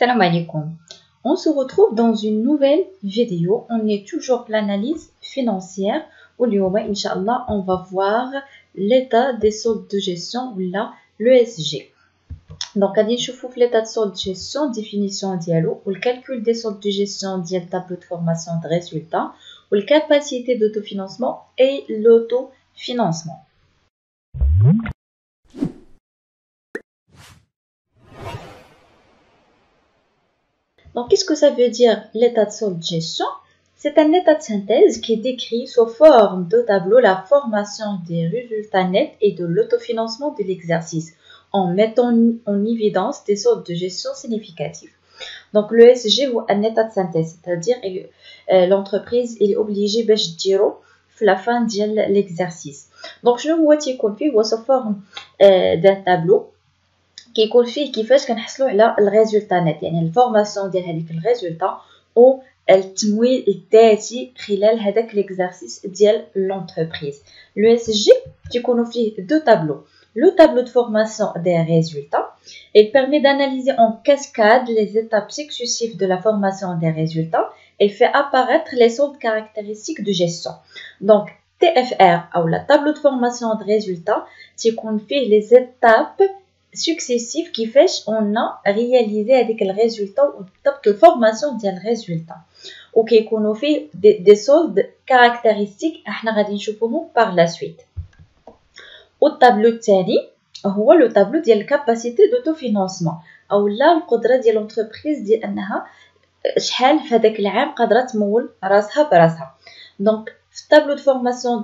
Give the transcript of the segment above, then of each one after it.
Salam alaikum. On se retrouve dans une nouvelle vidéo. On est toujours l'analyse financière. Aujourd'hui, Inch'Allah, on va voir l'état des soldes de gestion ou l'ESG. Donc, on va l'état de soldes de gestion, définition dialogue, ou le calcul des soldes de gestion, le tableau de formation de résultats, ou la capacité d'autofinancement et l'autofinancement. Qu'est-ce que ça veut dire l'état de solde gestion? C'est un état de synthèse qui décrit sous forme de tableau la formation des résultats nets et de l'autofinancement de l'exercice en mettant en évidence des soldes de gestion significatifs. Donc, le SG ou un état de synthèse, c'est-à-dire euh, l'entreprise est obligée de dire la fin de l'exercice. Donc, je vous vois sous forme euh, d'un tableau كيكون فيه كيفاش كنحصلوا على الريزولتا نت يعني الفورماسيون ديال هذيك الريزولتا او التمويل الذاتي خلال هذاك ليكزارسيس ديال لونتربريز لو اس جي تيكونوا فيه دو تابلو le tableau de formation des résultats. Il permet d'analyser en cascade les étapes successives de la formation des résultats et fait apparaître les soldes caractéristiques de gestion. Donc, TFR, ou la tableau de formation de résultats, qui confie les étapes successifs qui fait on a réalisé avec le résultat ou la formation d'un résultat ok qu'on fait des soldes caractéristiques احنا غادي نشوفوهم par la suite au tableau الثاني هو le tableau ديال capacité d'autofinancement او لا القدره ديال l'entreprise ديال انها شحال في هذاك العام قادره تمول راسها براسها دونك في التابلو دو فورماسيون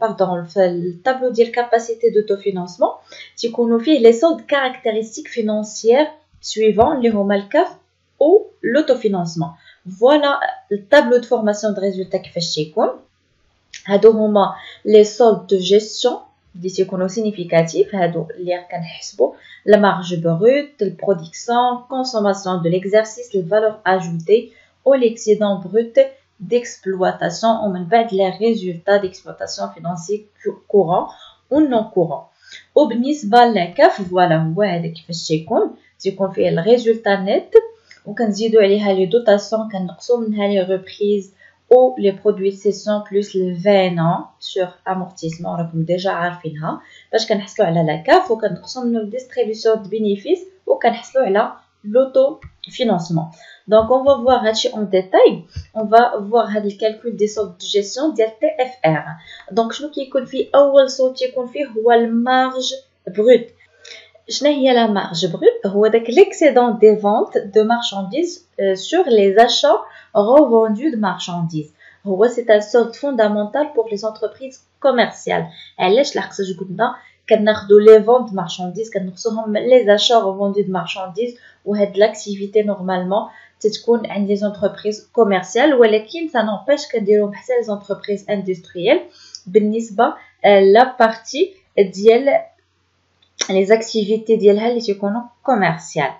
باردون في التابلو ديال كاباسيتي دوتوفينانسمون تيكونوا فيه لي سولد كاركتيرستيك فينانسيير سويفون اللي هما الكاف او لوتوفينانسمون فوالا التابلو دو فورماسيون دو ريزولتا كيفاش تيكون هادو هما لي سولد دو جيستيون اللي تيكونوا سينيفيكاتيف هادو اللي كنحسبوا لا مارج بروت البرودكسيون كونسوماسيون دو ليكزارسيس الفالور اجوتي او ليكسيدون بروت d'exploitation on من بعد les résultats d'exploitation financiers courants ou non courants وبالنسبه للكاف فوالا هو هذا كيفاش تيكون تيكون فيه الريزولتا نت وكنزيدو عليها لي دوطاسيون كنقصو منها لي ريبريز او لي برودوي سيسيون بلس الفينون سور امورتيسمون راكم ديجا عارفينها باش كنحصلو على لا كاف وكنقصو منو الديستريبيسيون دو بينيفيس وكنحصلو على لوتو financement. Donc, on va voir en détail. On va voir le calcul des soldes de gestion de TFR. Donc, je qui fait أول صوت يكون فيه هو المارج brut. شنو هي la marge brute هو داك l'excédent des ventes de marchandises euh, sur les achats revendus de marchandises. هو c'est un solde fondamental pour les entreprises commerciales. علاش لحقاش قلنا كناخدو لي فونت مارشانديز كنقصوهم لي زاشا ريفوندي دو مارشانديز وهاد لاكتيفيتي نورمالمون تتكون عند لي زونتربريز كوميرسيال ولكن سا نوبيش كنديروهم حتى لي زونتربريز اندستريال بالنسبه لا بارتي ديال لي زاكتيفيتي ديالها اللي تيكونوا كوميرسيال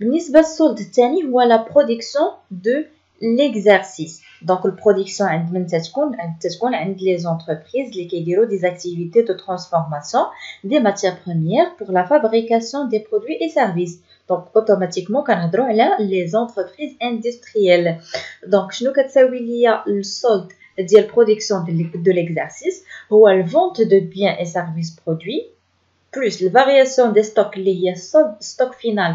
بالنسبه للسولد الثاني هو لا برودكسيون دو l'exercice donc la production عند من تتكون عند تتكون عند les entreprises اللي كيديروا des activités de transformation des matières premières pour la fabrication des produits et services donc automatiquement كنهضروا على les entreprises industrielles donc شنو كتساوي ليا السولد ديال production de l'exercice هو la vente de biens et services produits plus la variation des stocks اللي هي stock final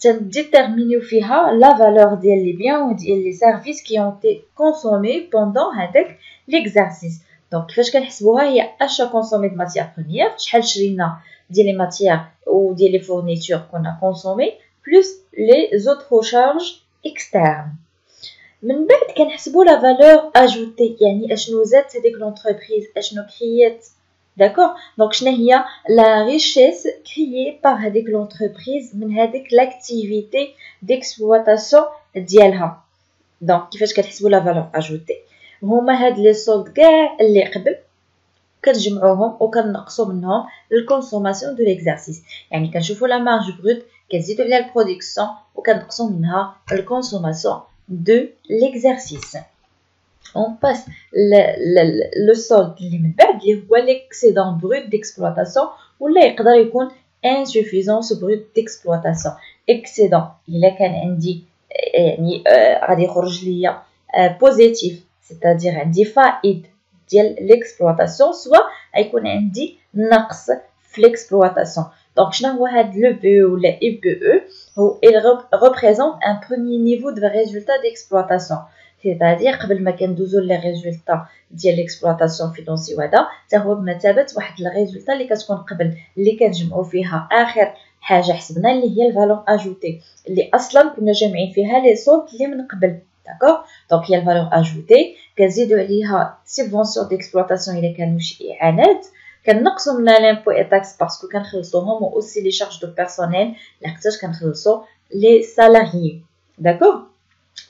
تنديتيرمينيو فيها لا فالور ديال لي بيان وديال لي سيرفيس كي اون تي كونسومي بوندون هذاك ليكزارسيس دونك كيفاش كنحسبوها هي اشا كونسومي د ماتيير بروميير شحال شرينا ديال لي ماتيير و ديال لي فورنيتور كنا كونسومي بلس لي زوتر شارج اكسترن من بعد كنحسبوا لا فالور اجوتي يعني اشنو زادت هذيك لونتربريز اشنو كريات D'accord Donc, je la richesse créée par l'entreprise, l'activité d'exploitation d'IELHA. Donc, qui fait que la valeur ajoutée. هما هاد لي سولد كاع اللي قبل كتجمعوهم وكنقصوا منهم الكونسوماسيون دو ليكزارسيس يعني كنشوفوا لا مارج بروت كنزيدو عليها البرودكسيون وكنقصوا منها الكونسوماسيون دو ليكزارسيس on passe le, le, le solde اللي من بعد اللي هو l'excédent brut d'exploitation ولا يقدر يكون insuffisance brut d'exploitation excédent الا كان عندي يعني غادي يخرج ليا بوزيتيف c'est-à-dire عندي فائض ديال l'exploitation soit غيكون عندي نقص في l'exploitation donc شنو هو هاد لو بي ولا اي بي او هو il représente un premier niveau de résultat d'exploitation C'est-à-dire قبل ما كندوزو لي ريزولطا ديال ليكسبلوطاسيون فينونسي وهذا حتى هو بمثابه واحد الريزولطا اللي كتكون قبل اللي كنجمعو فيها آخر حاجة حسبنا اللي هي الفالور أجوتي اللي أصلا كنا جامعين فيها لي صوت اللي من قبل داكوغ دونك هي الفالور أجوتي كنزيدو عليها سيبفونسيون ديكسبلوطاسيون إلا كانوا شي إعانات. كنقصوا من لامبو اي تاكس باسكو كنخلصوهم و اوسي لي شارج دو بيرسونيل لحقاش كنخلصوا لي سالاريي داكوغ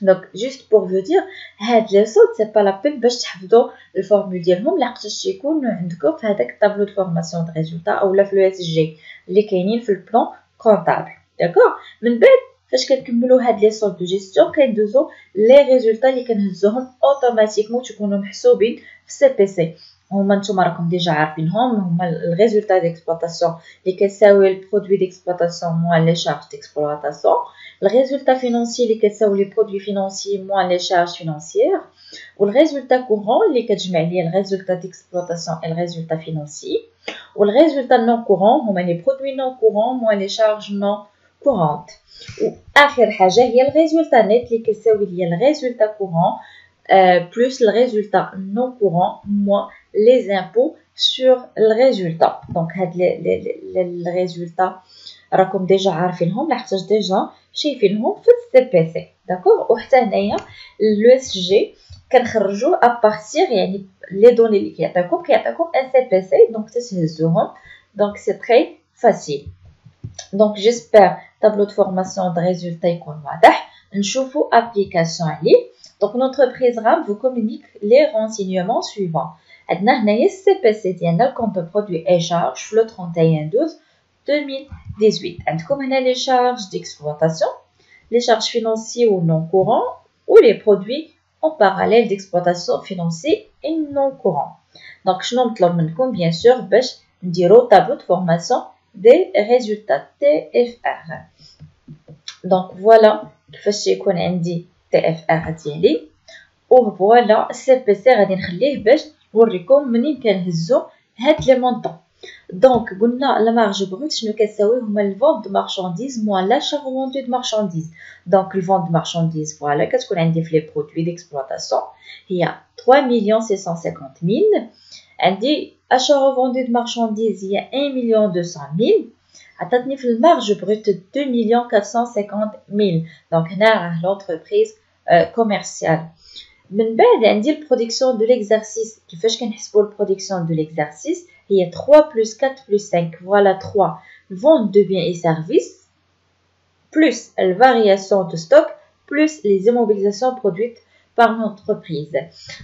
دونك جوست بور فو دير هاد لي صوت سي با لا بين باش تحفظوا الفورمول ديالهم لحقاش يكون عندكم في هذاك الطابلو دو فورماسيون دو ريزولتا اولا في لو اس جي اللي كاينين في البلان كونطابل داكوغ من بعد فاش كنكملوا هاد لي صوت دو جيستيون كندوزو لي ريزولتا اللي كنهزوهم اوتوماتيكمون تكونوا محسوبين في سي بي سي هما نتوما راكم ديجا عارفينهم هما الريزولتا ديكسبلوطاسيون اللي كتساوي البرودوي ديكسبلوطاسيون موان لي شارج ديكسبلوطاسيون le résultat financier اللي كتساوي les produits financiers moins les charges financières ou le résultat courant اللي كتجمع ليا le résultat d'exploitation et le résultat financier ou le résultat non courant هما les produits non courants moins les charges non courantes واخر حاجه هي الريزولتا نت اللي كتساوي ليا الريزولتا كورون بلس الريزولتا نون كورون موان لي زامبو سور الريزولتا دونك هاد الريزولتا راكم ديجا عارفينهم لحقاش ديجا شايفينهم في السي بي سي داكوغ وحتى هنايا لو اس جي كنخرجو ابارتيغ يعني لي دوني اللي كيعطيكم كيعطيكم ان سي بي سي دونك تتهزوهم دونك سي تري فاسيل دونك جيسبر طابلو دو فورماسيون دو ريزولتا يكون واضح نشوفو ابليكاسيون عليه دونك نوتربريز غام فو كومونيك لي رونسينيومون سويفون عندنا هنايا السي بي سي ديالنا الكونت برودوي اي شارج في لو 31 12 2018 عندكم هنا les charges d'exploitation les charges financières ou non courants ou les produits en parallèle d'exploitation financière et non courant donc شنو نطلب منكم bien sûr باش نديرو tableau de formation des résultats TFR donc voilà كيفاش يكون عندي TFR ديالي و فوالا سي بي سي غادي نخليه باش نوريكم منين كنهزو هاد لي مونطون دونك قلنا لا مارج بروت شنو كتساوي هما الفون دو مارشانديز موان لاشا روندو دو مارشانديز دونك الفون دو مارشانديز فوالا كتكون عندي في لي برودوي ديكسبلوطاسيون هي 3 مليون 650 ميل عندي اشا روندو دو مارشانديز هي 1 مليون 200 ميل عطاتني في المارج بروت 2 مليون 450 ميل دونك هنا راه لونتربريز كوميرسيال من بعد عندي البرودكسيون دو ليكزارسيس كيفاش كنحسبوا البرودكسيون دو ليكزارسيس هي 3 plus 4 plus 5 voilà 3 vente de biens et services plus la variation de stock plus les immobilisations produites par l'entreprise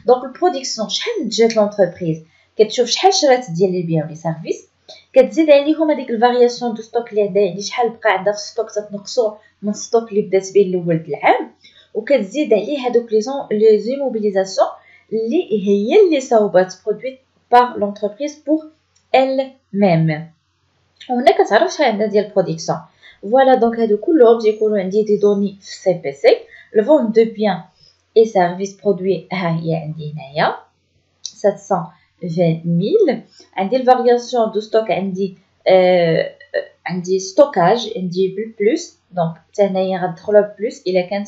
donc la production شحال جات l'entreprise كتشوف شحال شرات ديال لي بيان ولي سيرفيس كتزيد عليهم هذيك الفارياسيون دو ستوك اللي عندها يعني شحال بقى عندها في ستوك تتنقصو من ستوك اللي بدات به الاول د العام وكتزيد عليه هذوك لي زيموبيليزاسيون اللي هي اللي صاوبات برودويت بار لونتربريز بور elle-même وهنا كتعرف شحال عندها ديال البرودكسيون فوالا دونك هادو كلهم تيكونوا عندي دي دوني في سي بي سي لو فون دو بيان اي سيرفيس برودوي ها هي عندي هنايا 720000 عندي الفارياسيون دو ستوك عندي آه عندي ستوكاج عندي بالبلوس دونك حتى هنايا غندخلوها بلوس الا كانت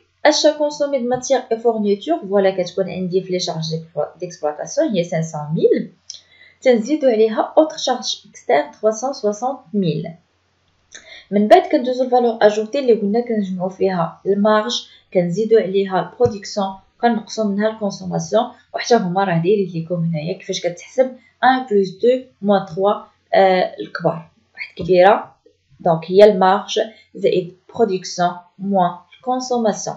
achat consommé de matières et fournitures voilà كتكون عندي في les charges d'exploitation هي 500000 تنزيدو عليها autre charge externe 360000 من بعد كندوزو الفالور اجوتي اللي قلنا كنجمعو فيها المارج كنزيدو عليها البرودكسيون كنقصو منها الكونسوماسيون وحتى هما راه دايرين ليكم هنايا كيفاش كتحسب 1 بلس 2 موان 3 آه الكبار واحد كبيره دونك هي المارج زائد برودكسيون موان الكونسوماسيون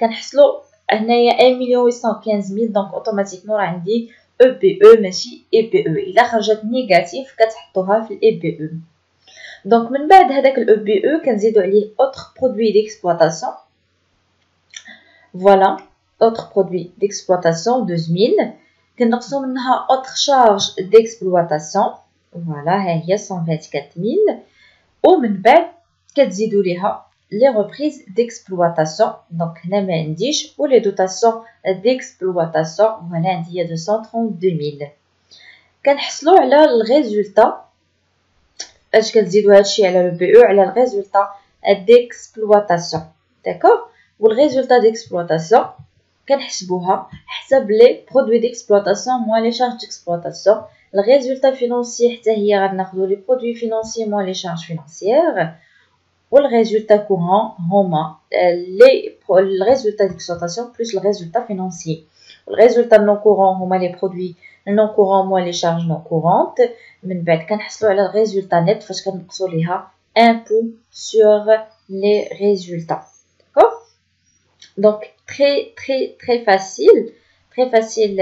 كنحصلوا هنايا 1 مليون 815000 دونك اوتوماتيكمون راه عندي أو بي أو ماشي اي بي أو إلا خرجت نيجاتيف كتحطوها في الاي بي أو دونك من بعد هذاك الاو بي أو كنزيدو عليه اوتر برودوي ديكسبلوطاسيون فوالا اوتر برودوي ديكسبلوطاسيون 12000 كنقصو منها اوتر شارج ديكسبلوطاسيون فوالا ها هي 124000 ومن بعد كتزيدو ليها لي ريبريز ديكسبلوطاسيون دونك هنا ما عنديش و لي دوطاسيون ديكسبلوطاسيون وهنا عندي 232000 كنحصلو على الريزولتا اش كتزيدو هادشي على لو بي او على الريزولتا ديكسبلوطاسيون داكوغ والريزولتا ديكسبلوطاسيون كنحسبوها حسب لي برودوي ديكسبلوطاسيون موان لي شارج ديكسبلوطاسيون الريزولتا فينونسي حتى هي غناخدو لي برودوي فينونسي موان لي شارج فينونسيير والريزولتا كورون هما لي الريزولتا ديكسبلوطاسيون بلس الريزولتا فينونسي الريزولتا نون كورون هما لي برودوي نون كورون موان لي شارج نون كورونت من بعد كنحصلو على الريزولتا نت فاش كنقصو ليها impôt sur les résultats. D'accord Donc, très, très, très facile. Très facile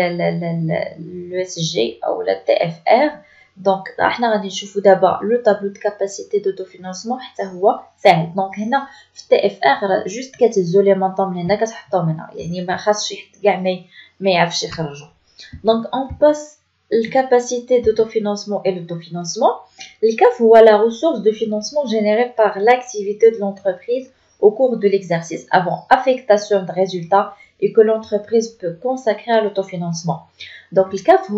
l'ESG ou la TFR. Donc, احنا غادي نشوفو دابا لو طابلو دو كاباسيتي دوتوفينانسمون حتى هو ساهل دونك هنا في التي اف ار جوست كتهزو لي مونطون من هنا كتحطوهم هنا يعني ما خاصش كاع ما يعرفش يخرجو دونك اون باس la capacité d'autofinancement et l'autofinancement. Le CAF voit la ressource de financement générée par l'activité de l'entreprise au cours de l'exercice avant affectation de résultats et que l'entreprise peut consacrer à l'autofinancement. Donc le CAF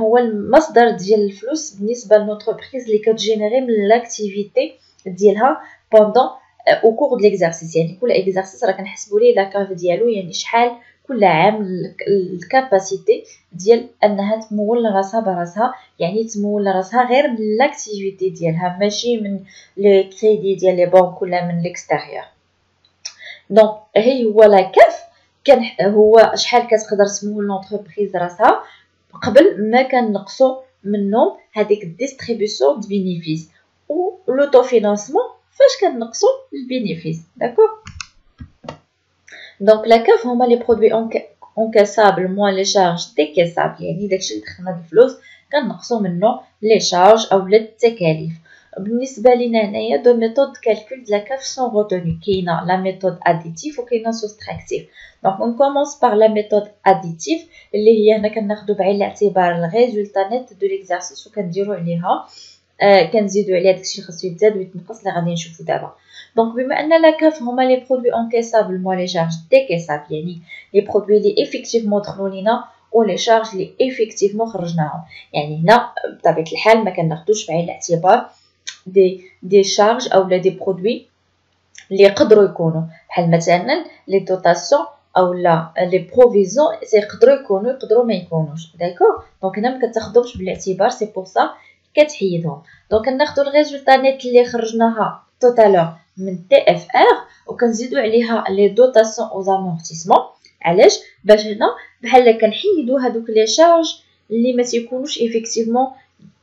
هو المصدر ديال الفلوس بالنسبة للونتربريز اللي كتجينيري من لاكتيفيتي ديالها بوندون أو كور دو ليكزارسيس يعني كل اكزارسيس راه كنحسبوا ليه لا كاف ديالو يعني شحال كل عام الكاباسيتي ديال أنها تمول راسها براسها يعني تمول راسها غير من لاكتيفيتي ديالها ماشي من لي كريدي ديال لي بنك ولا من ليكستيريور دونك هي هو لا كاف كان هو شحال كتقدر تمول لونتربريز راسها قبل ما كنقصو منهم هذيك الديستريبيسيون دو بينيفيس و لوتوفينانسمون فاش كنقصو البينيفيس داكوغ دونك لا كاف هما لي برودوي انكاسابل موان لي شارج ديكاسابل يعني داكشي اللي دخلنا بالفلوس كنقصو منه لي شارج اولا التكاليف بالنسبة لينا هنايا دو ميثود كالكول د لا كاف سون روتوني كاينة لا ميثود اديتيف وكاينة سوستراكتيف دونك اون كومونس بار لا ميثود اديتيف اللي هي هنا كناخدو بعين الاعتبار الريزولتا نت دو ليكزارسيس وكنديرو عليها. آه كنزيدو عليها داكشي اللي خاصو يتزاد ويتنقص اللي غادي نشوفو دابا. دونك بما أن لا كاف هما لي برودوي انكيسابل موا لي شارج ديكيسابل يعني لي برودوي لي افيكتيفمون دخلوا لينا و لي شارج لي افيكتيفمون خرجناهم. يعني هنا بطبيعة الحال ما كناخدوش بعين الاعتبار دي دي شارج اولا دي برودوي اللي يقدروا يكونوا بحال مثلا لي دوطاسيون اولا لي بروفيزيون يقدروا يكونوا يقدروا ما يكونوش داكوغ دونك هنا ما كتاخذهمش بالاعتبار سي بور سا كتحيدهم دونك ناخذ الريزولتا نيت اللي خرجناها توتالور من تي اف ار وكنزيدو عليها لي دوطاسيون أو زامورتيسمون علاش باش هنا بحال كنحيدو هادوك لي شارج اللي ما تيكونوش ايفيكتيفمون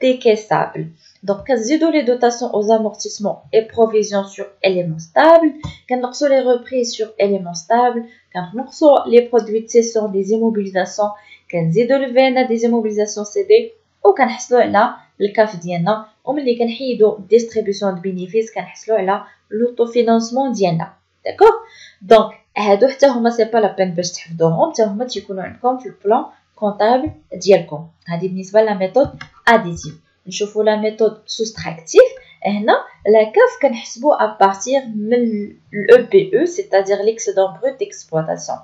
décaissable. Donc, كنزيدو les dotations aux amortissements et provisions sur éléments stables, كنقصو les reprises sur éléments stables, كنقصو les produits de cession des immobilisations, كنزيدو le VNA des immobilisations CD وكنحصلو على الكاف ديالنا وملي كنحيدو distribution de bénéfices كنحصلو على l'autofinancement ديالنا. D'accord Donc, هادو حتى هما سي با لا بين باش تحفظوهم حتى هما تيكونوا عندكم في البلان كونطابل ديالكم هذه بالنسبه لا ميثود اديتيف نشوفوا لا ميثود سوستراكتيف هنا لا كاف كنحسبوا ا بارتير من الاو بي او c'est-à-dire l'excédent brut d'exploitation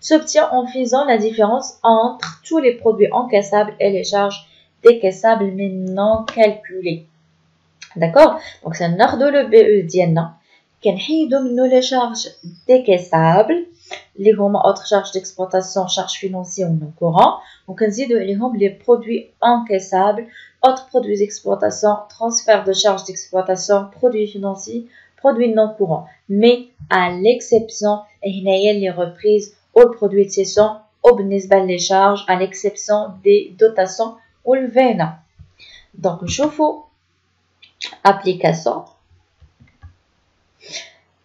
s'obtient en faisant la différence entre tous les produits encaissables et les charges décaissables mais non calculées d'accord donc c'est ناخذوا le BE ديالنا كنحيدوا منه les charges décaissables اللي هما autres charges d'exploitation charges financières ou non courant وكنزيدوا عليهم les produits encaissables autres produits d'exploitation transfert de charges d'exploitation produits financiers produits non courants mais à l'exception هنايا les reprises ou le produit de cession وبالنسبه les charges à l'exception des dotations والفينا donc نشوفوا application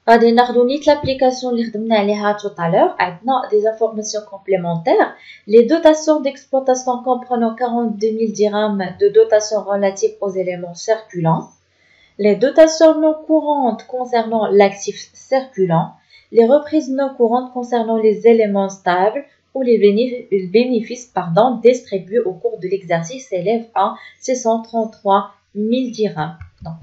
غادي ناخدو نيت l'application اللي خدمنا عليها tout à l'heure عندنا des informations complémentaires les dotations d'exploitation comprenant 42 000 dirhams de dotations relatives aux éléments circulants les dotations non courantes concernant l'actif circulant les reprises non courantes concernant les éléments stables ou les bénéfices pardon, distribués au cours de l'exercice s'élèvent à 633 000 dirhams. Donc,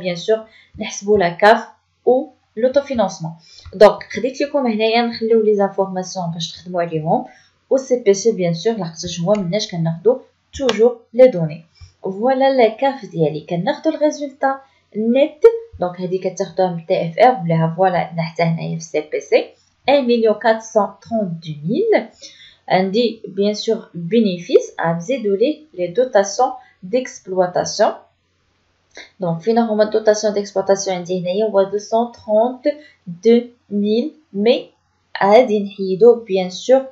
bien sûr, la CAF ou l'autofinancement. Donc, خديت لكم هنايا نخليو les informations باش تخدموا عليهم و CPC bien sûr لاخاطش هو مناش كناخدو toujours les données. Voilà la CAF ديالي كناخدو الريزولتا نت دونك هذه كتاخدوها من تي اف ار ولا فوالا حتى هنايا في سي بي سي 1 million 432 000 عندي bien sûr bénéfice نزيدو ليه les dotations d'exploitation donc فينا هما dotation d'exploitation عندي هنايا هو 232 000 مي غادي نحيدو bien sûr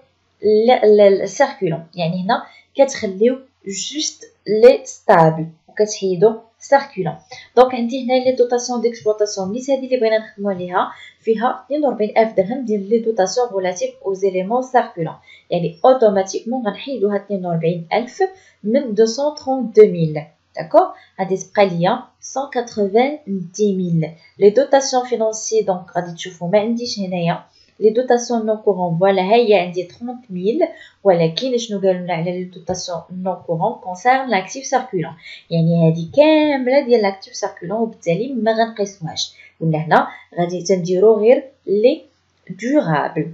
السيركولون يعني هنا كتخليو juste les stables وكتحيدو circulant دونك عندي هنا لي دوتاسيون ديكسبلوطاسيون نيت هادي اللي بغينا نخدمو عليها فيها 42 الف درهم ديال لي دوتاسيون ريلاتيف او زيليمون سيركولون يعني اوتوماتيكمون غنحيدو هاد 42 الف من 232 D'accord? Hadisqalia, 190 000. Les dotations financières, donc, les dotations non courantes, voilà, il y a 30 000. Voilà, qui les dotations non courantes concernent l'actif circulant. Il y a des l'actif circulant, ou bien les durables.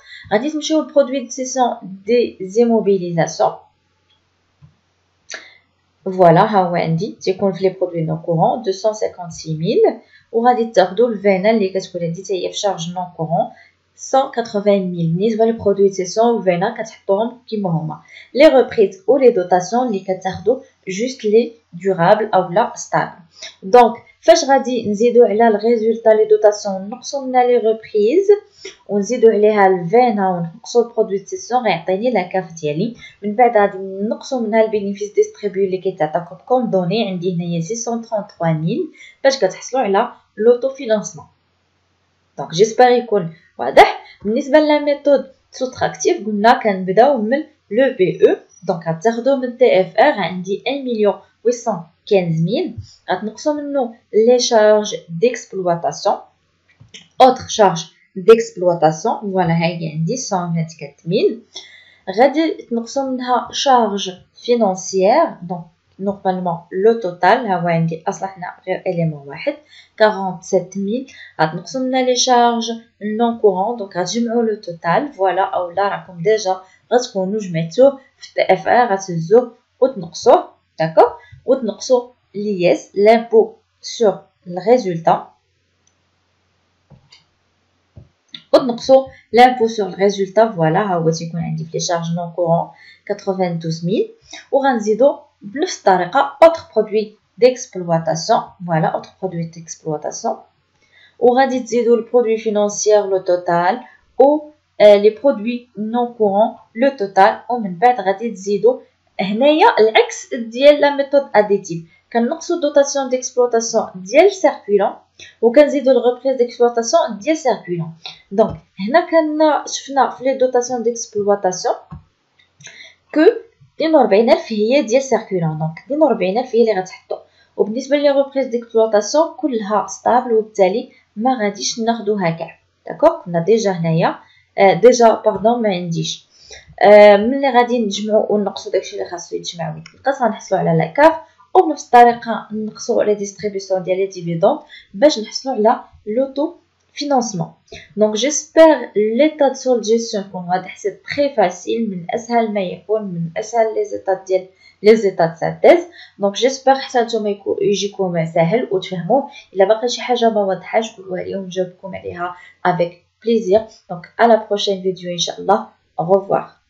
غادي تمشيو للبرودوي دو سيسيون دي زيموبيليزاسيون فوالا ها هو عندي تيكون في لي برودوي نو كورون 256000 وغادي تاخدو الفينا اللي كتكون عندي حتى هي في شارج نون كورون 180 000 بالنسبه للبرودوي دو سيسيون والفينا كتحطوهم كيما هما لي ريبريز و لي دوتاسيون اللي كتاخدو جوست لي دورابل اولا ستابل دونك فاش غادي نزيدو على الريزولتا لي دوتاسيون نقصو منها لي ريبريز ونزيدو عليها الفينا ونقصو البرودوي دو سيسيون غيعطيني لا كاف ديالي. من بعد غادي نقصو منها البينيفيس ديستريبيو اللي كيتعطاكم كوم دوني عندي هنايا 633000 باش كتحصلوا على l'autofinancement. Donc j'espère يكون واضح. بالنسبة لا ميثود سوتراكتيف قلنا كنبداو من لو بي أو دونك غتاخدو من تي اف ار عندي 1 مليون 815000 غتنقصو منو لي شارج ديكسبلواتاسيون اوتر شارج ديكسبلواتاسيون فوالا ها هي عندي 124000 غادي تنقصو منها شارج فينونسيير دونك نورمالمون لو توتال ها هو عندي اصلحنا غير اليمون واحد 47000 غتنقصو منا لي شارج نون كورون دونك غتجمعو لو توتال فوالا اولا راكم ديجا غتكونو جمعتوه في تي اف ار غتهزوه وتنقصوه داكوغ وتنقصو ليس لامبو سور الريزولتا وتنقصو لامبو سور الريزولتا فوالا ها هو تيكون عندي في لي شارج نون كورون 92000 وغنزيدو بنفس الطريقة autre produit d'exploitation voilà autre produit d'exploitation وغادي تزيدو البرودوي فينونسيير لو توتال و لي برودوي نون كورون لو توتال ومن بعد غادي تزيدو هنايا العكس ديال لا ميثود اديتيف كنقصو دوتاسيون ديكسبلوطاسيون ديال سيركولون وكنزيدو الغوبريز ديكسبلوطاسيون ديال سيركولون دونك هنا كنا شفنا في لي دوتاسيون ديكسبلوطاسيون كو 42000 هي ديال سيركولون دونك 42000 هي اللي غتحطو. وبالنسبة لي غوبريز ديكسبلوطاسيون كلها ستابل وبالتالي ما غاديش ناخدوها كاع. داكوغ كنا ديجا هنايا. ديجا باردون ما عنديش. ملي غادي نجمعو ونقصو داكشي اللي خاصو يتجمع ويتنقص غنحصلو على لا كاف وبنفس الطريقة نقصو على ديستريبيسيون ديال لي ديفيدوند باش نحصلو على لوتو financement. Donc j'espère l'état de sol gestion pour moi c'est très facile من اسهل ما يكون من اسهل les états ديال les états de synthèse donc j'espère حتى نتوما يجيكم سهل وتفهموا الا باقي شي حاجة ما واضحاش قولوها لي ونجاوبكم عليها avec plaisir. Donc à la prochaine vidéo inchallah au revoir